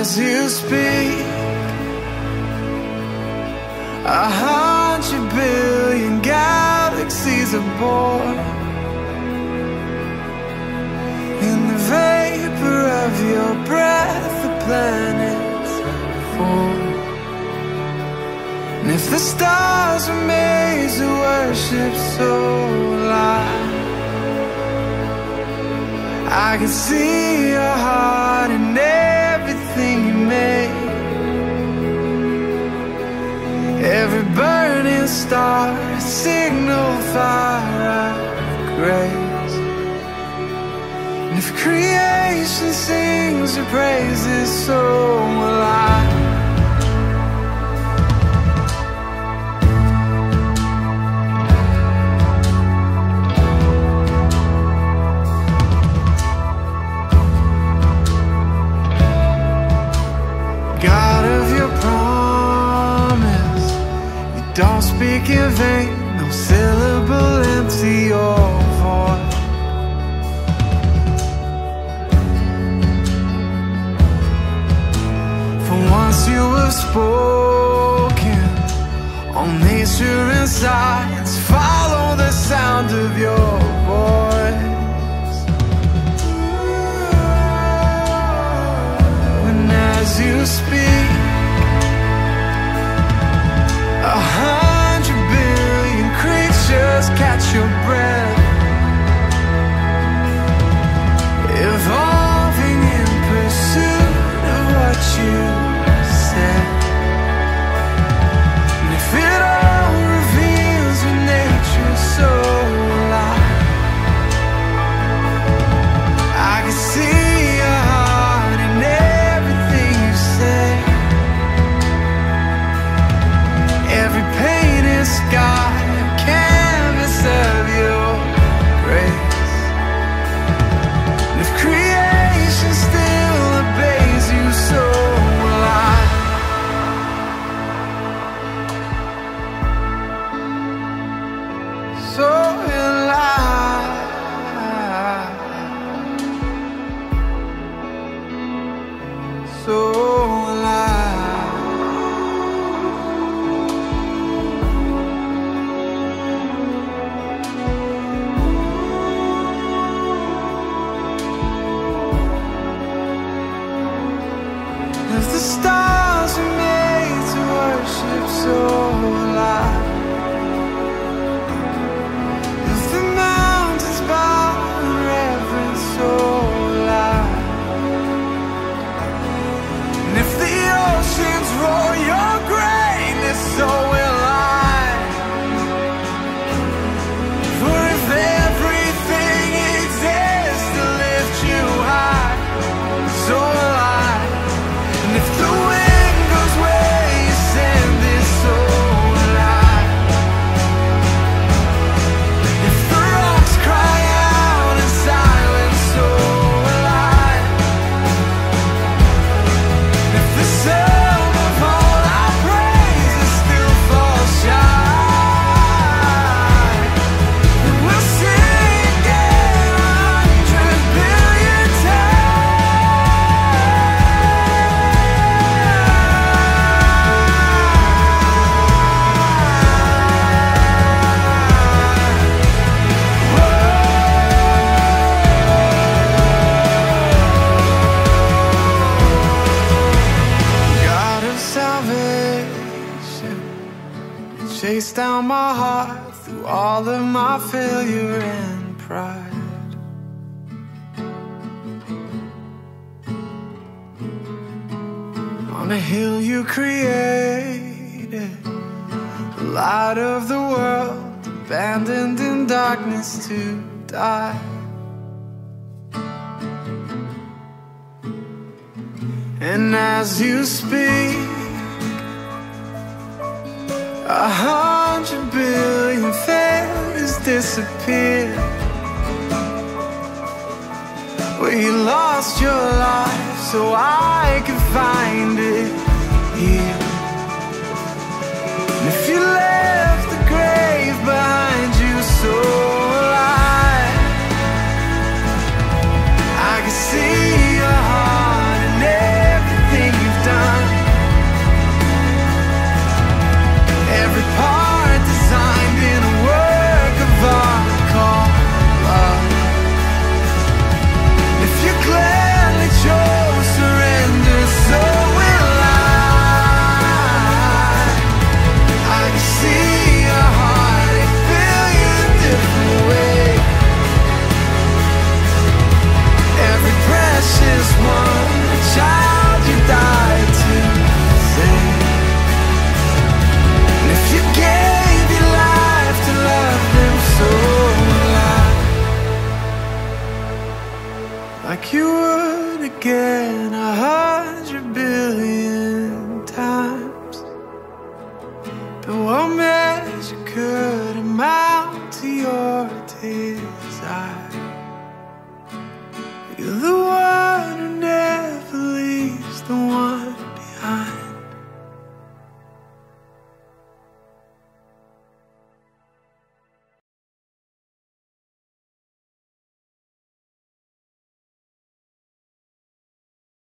as you speak, a hundred billion galaxies are born. In the vapor of your breath, the planets form. And if the stars were made to worship so light, I can see your heart burning star, a signal fire grace. And if creation sings your praises, so will I. don't speak in vain, no syllable empty or void. For once you have spoken, all nature and science follow the sound of your If the stars are made to worship, so chase down my heart through all of my failure and pride. On a hill you created, the light of the world, abandoned in darkness to die. And as you speak, a hundred billion fairies disappear. Where you lost your life so I. a measure could amount to your desire.